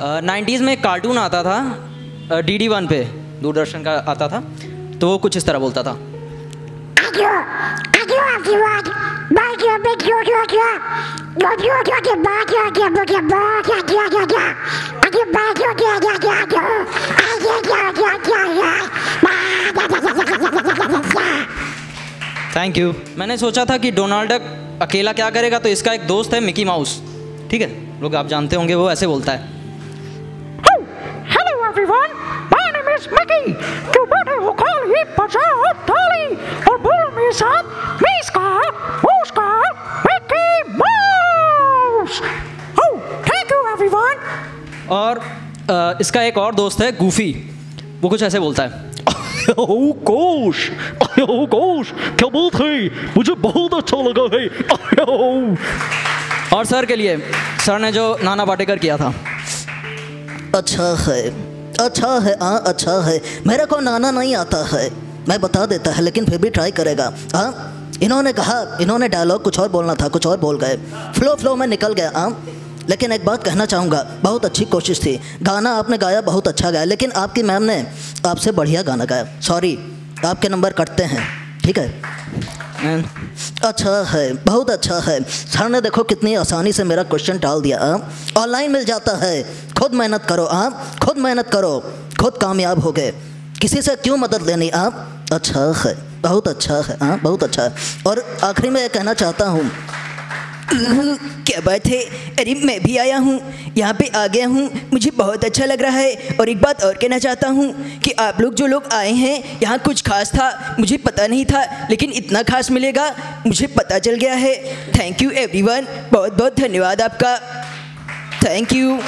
Nineties में cartoon आता था डी डी वन पे दूरदर्शन का आता था तो वो कुछ इस तरह बोलता था थैंक यू मैंने सोचा था कि डोनाल्ड अकेला क्या करेगा तो इसका एक दोस्त है मिकी माउस ठीक है लोग आप जानते होंगे वो ऐसे बोलता है और इसका एक और दोस्त है गूफी। वो कुछ ऐसे बोलता है। ओह गोश क्या बात है? मुझे बहुत अच्छा लगा है। और सर के लिए सर ने जो नाना पाटेकर किया था। अच्छा है। अच्छा है हाँ अच्छा है। मेरे को नाना नहीं आता है। मैं बता देता है लेकिन फिर भी ट्राई करेगा। हाँ? इन्होंने कहा इन्होंने डायलॉग कुछ और बोलना था कुछ और बोल गए। फ्लो फ्लो में निकल गया हाँ? लेकिन एक बात कहना चाहूँगा बहुत अच्छी कोशिश थी। गाना आपने गाया बहुत अच्छा गाया लेकिन आपकी मैम ने आपसे बढ़िया गाना गाया। सॉरी आपके नंबर कटते हैं ठीक है? अच्छा है बहुत अच्छा है। सर ने देखो कितनी आसानी से मेरा क्वेश्चन टाल दिया हाँ? ऑनलाइन मिल जाता है। खुद मेहनत करो आप खुद मेहनत करो। खुद कामयाब हो गए। किसी से क्यों मदद लेनी आप अच्छा है बहुत अच्छा है हाँ? बहुत अच्छा है। और आखिरी में ये कहना चाहता हूँ क्या बात है? अरे, मैं भी आया हूँ। यहाँ पे आ गया हूँ। मुझे बहुत अच्छा लग रहा है। और एक बात और कहना चाहता हूँ कि आप लोग जो लोग आए हैं, यहाँ कुछ खास था। मुझे पता नहीं था, लेकिन इतना खास मिलेगा, मुझे पता चल गया है। थैंक यू एवरीवन बहुत बहुत धन्यवाद आपका। Thank you.